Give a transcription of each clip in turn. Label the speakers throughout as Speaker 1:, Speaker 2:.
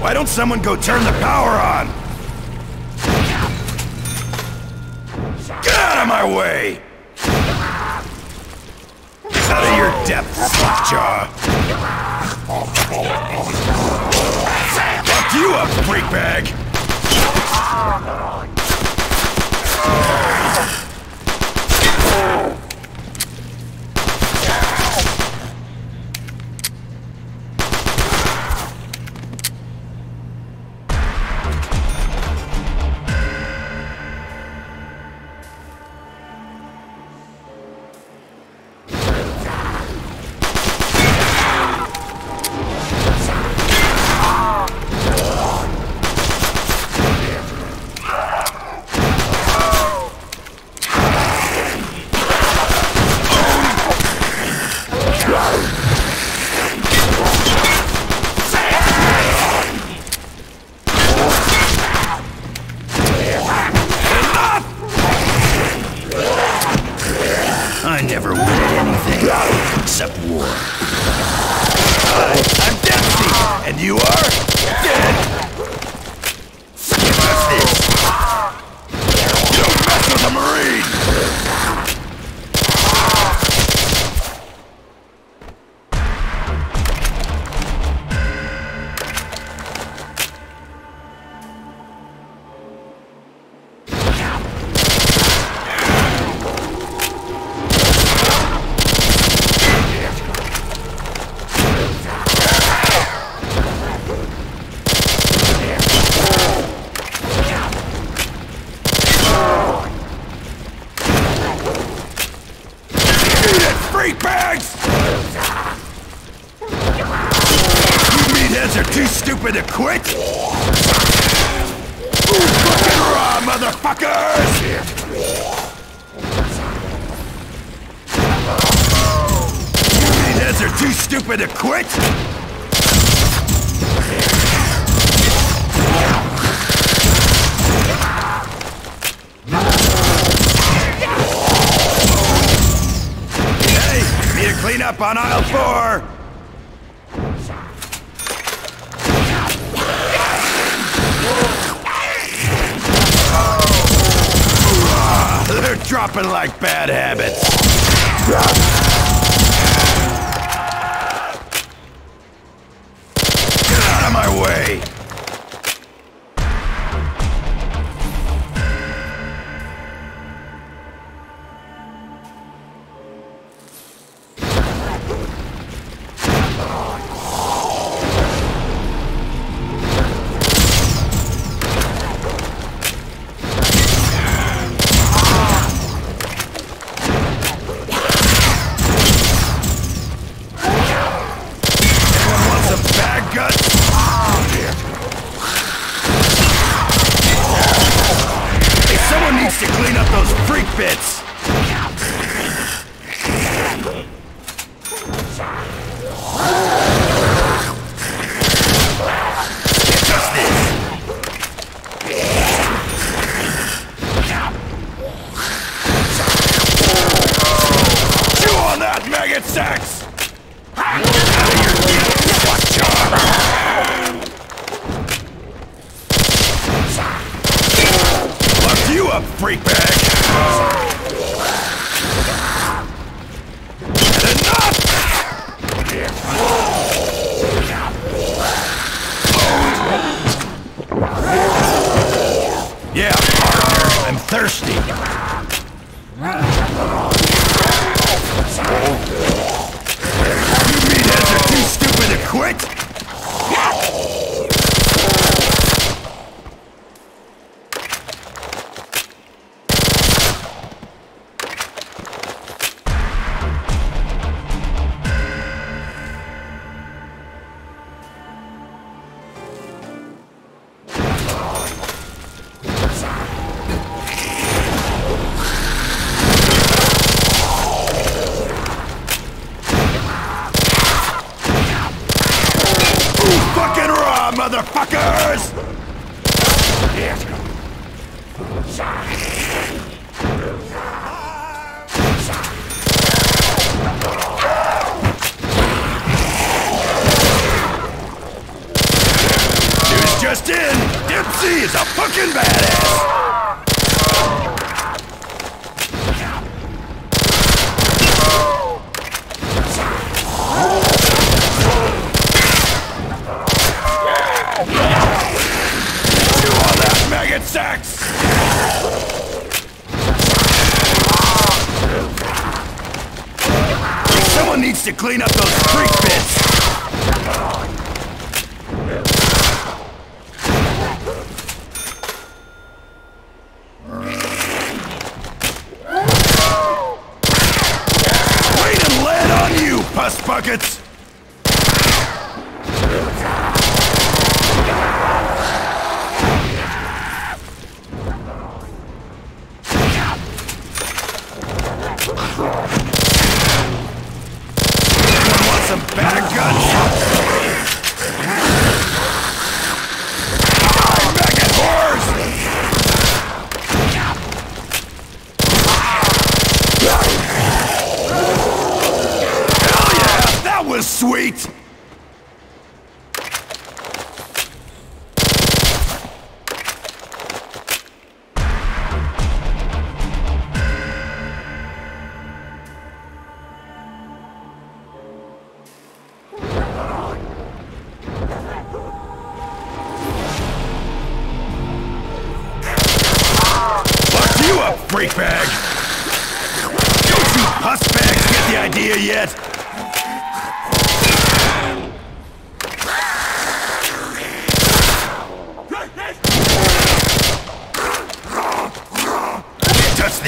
Speaker 1: Why don't someone go turn the power on? Get out of my way! Out of your depth, Slackjaw! Fuck you up, freak I never at anything except war. Hi, I'm Dempsey, and you are dead. Quit? Hey, need to clean up on aisle four! Oh. They're dropping like bad habits. Freak bits! pus buckets! Some bad gunshots! was sweet!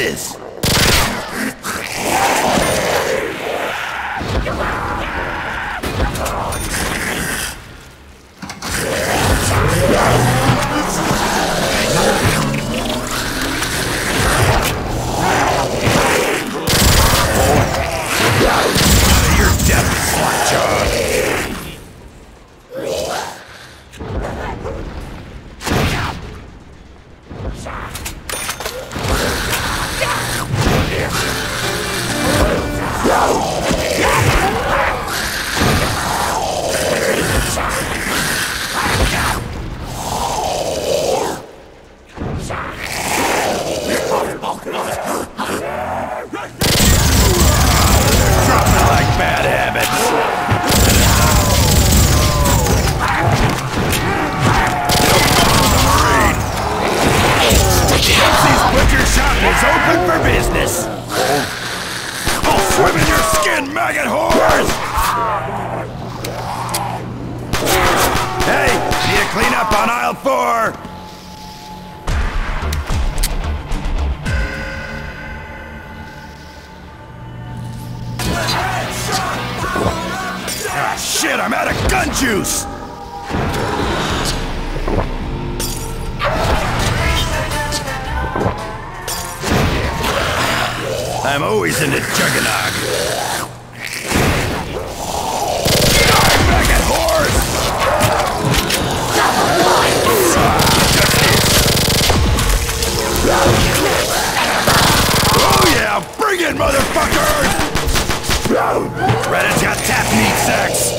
Speaker 1: this. on aisle four! Ah, shit, I'm out of gun juice! I'm always in the juggernaut. Bring it, motherfucker! Reddit's got tap meat sex!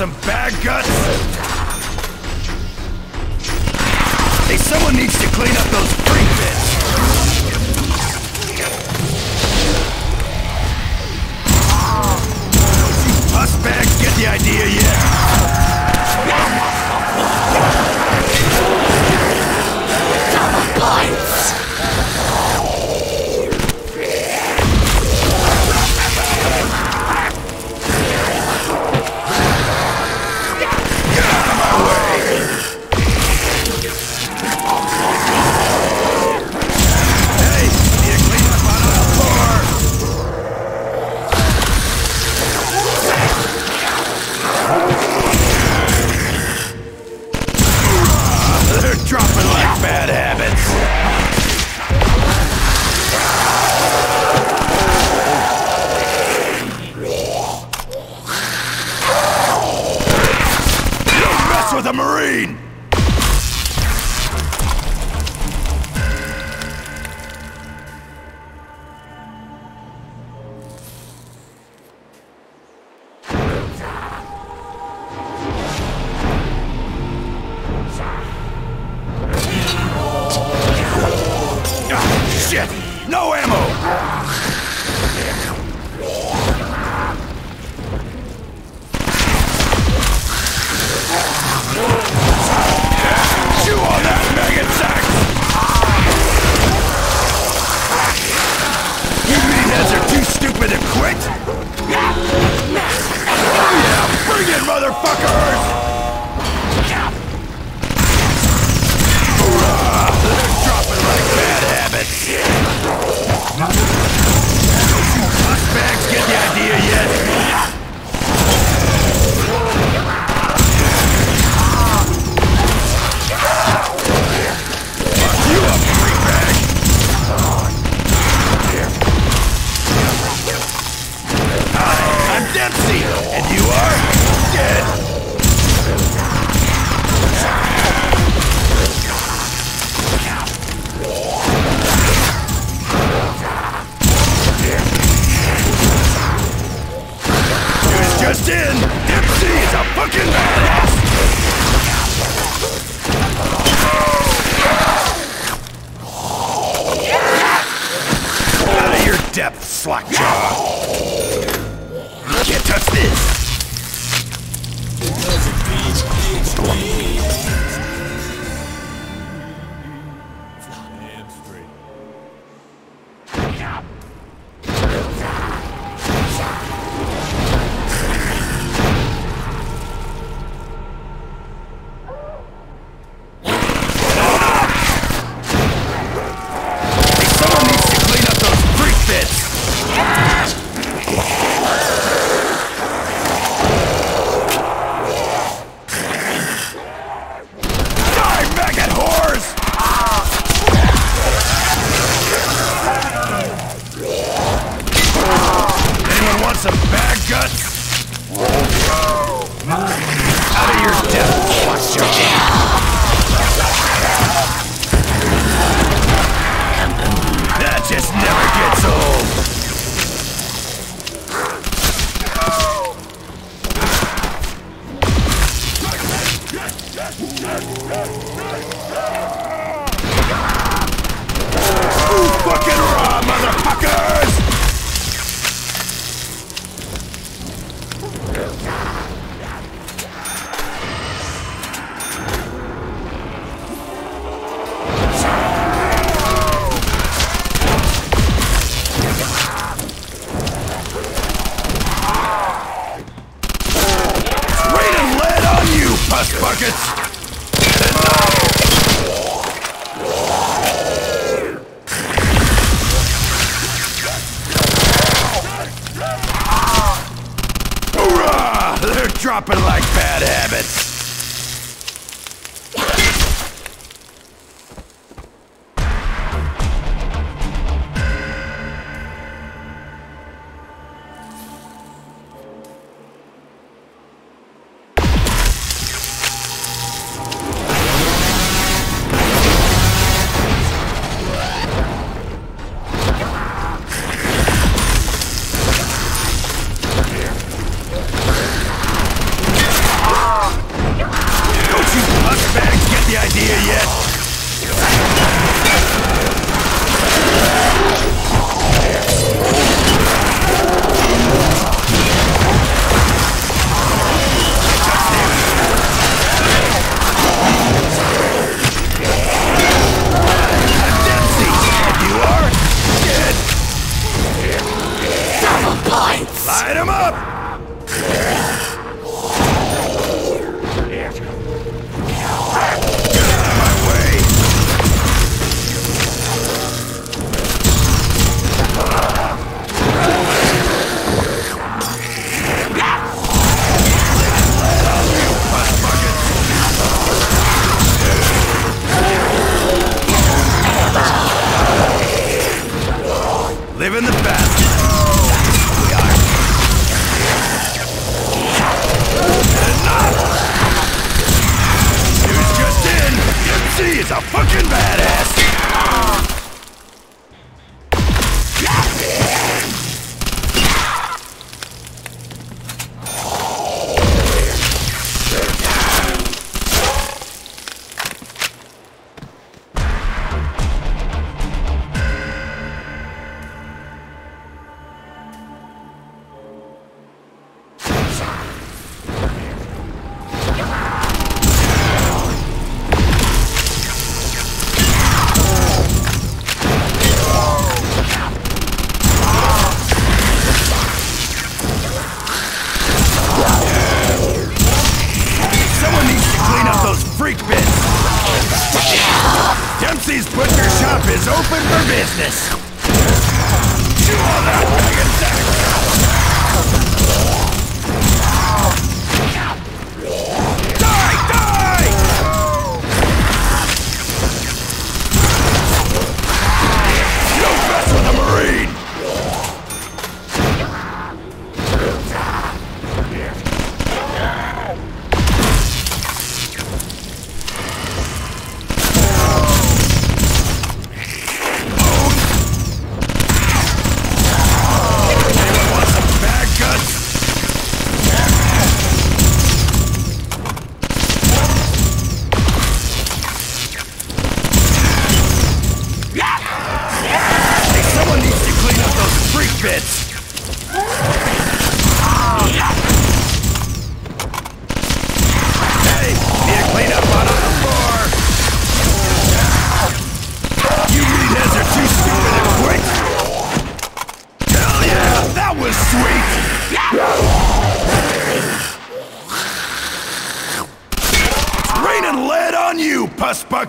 Speaker 1: Some bad guts? Hey, someone needs to clean up those freak bits. Us bags get the idea yet?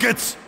Speaker 1: Buckets!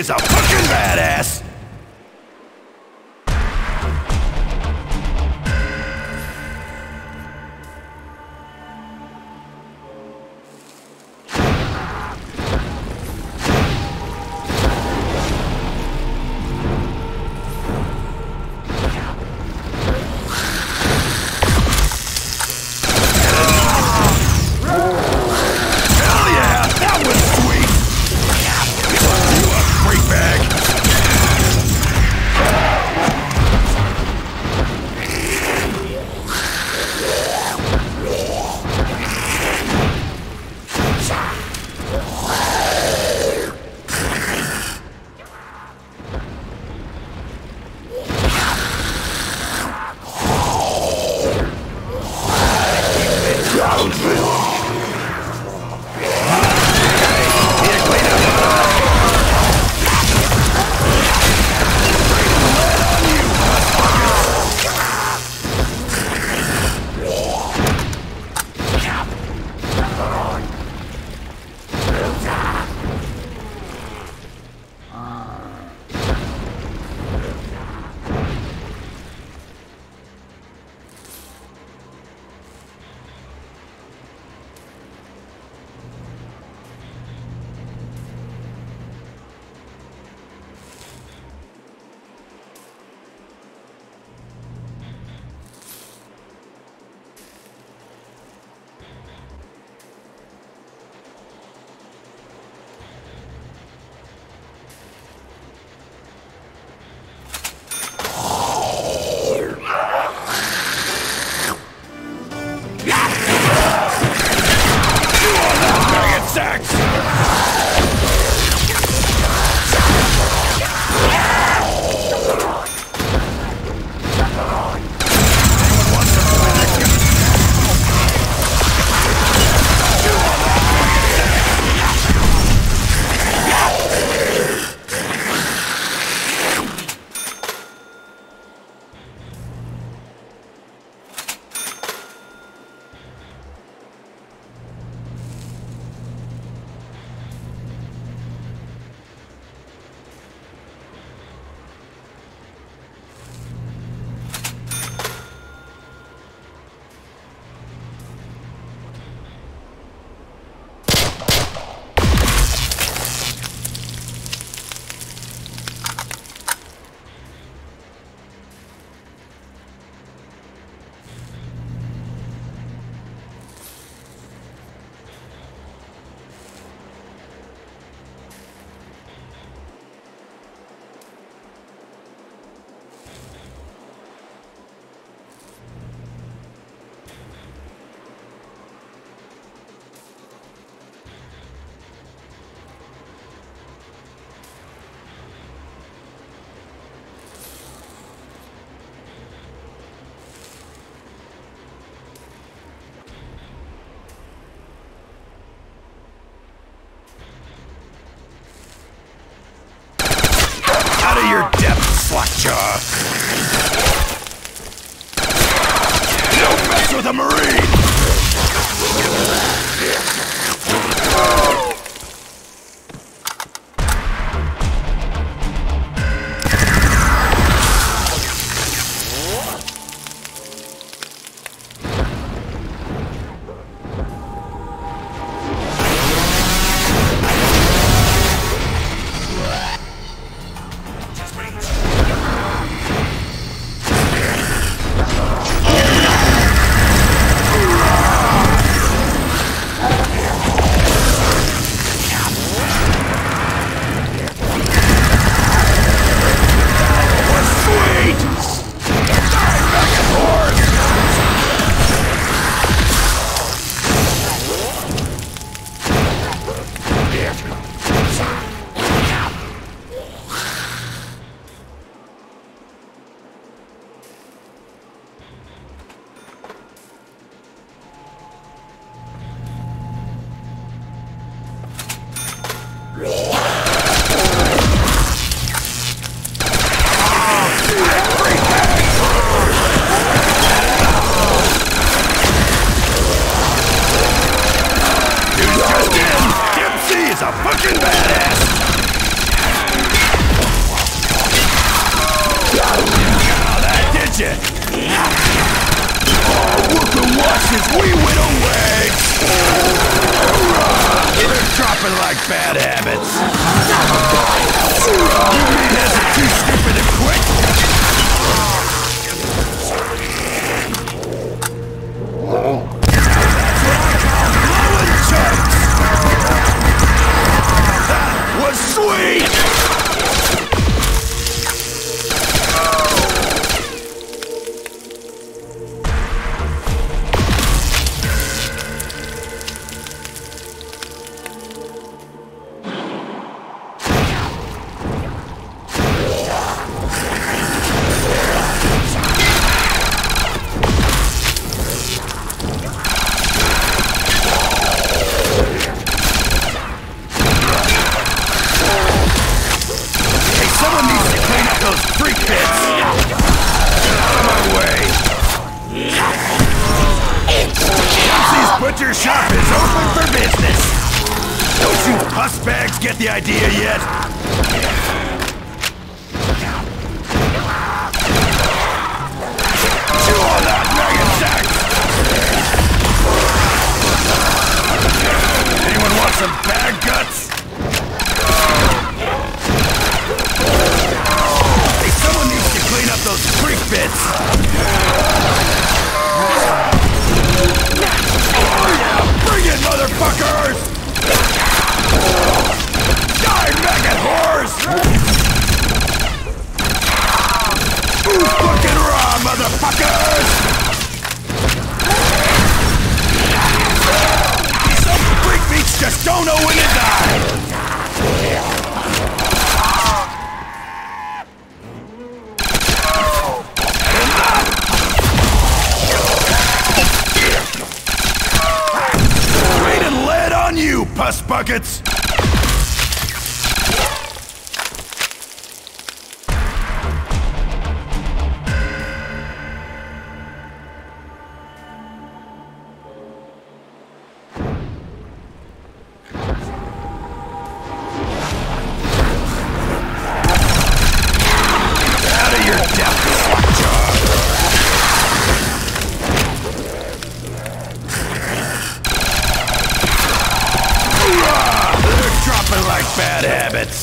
Speaker 1: Is a slackjaw! Don't mess with a Marine!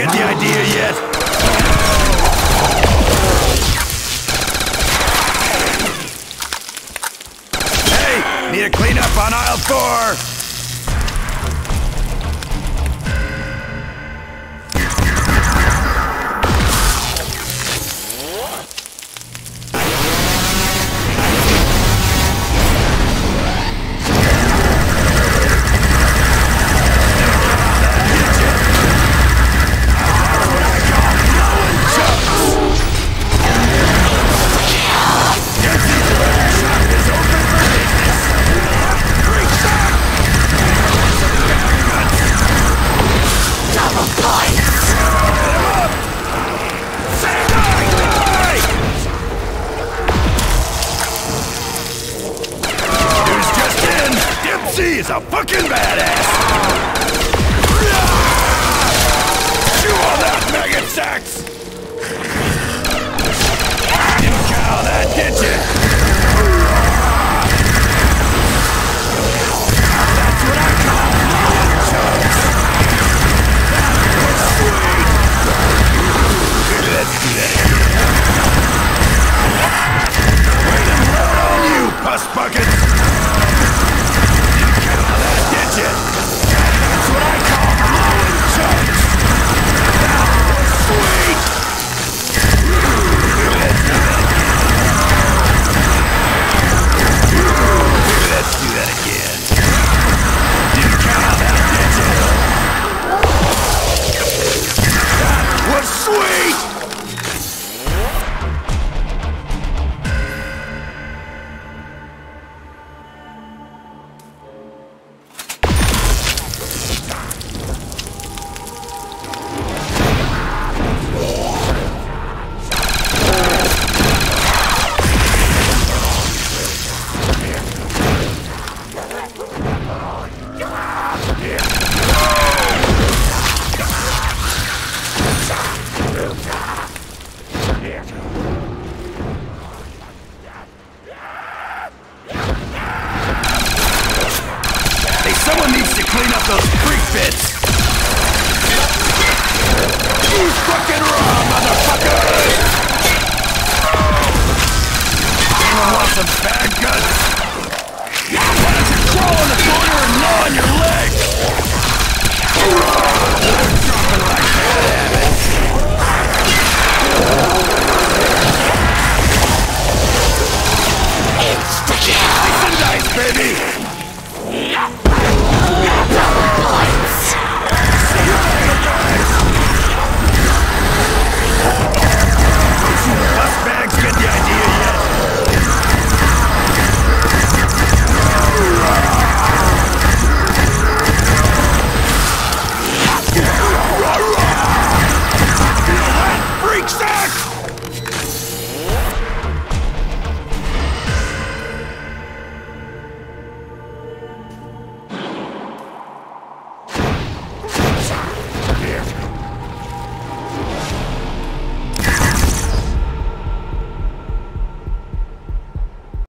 Speaker 1: get the idea yet?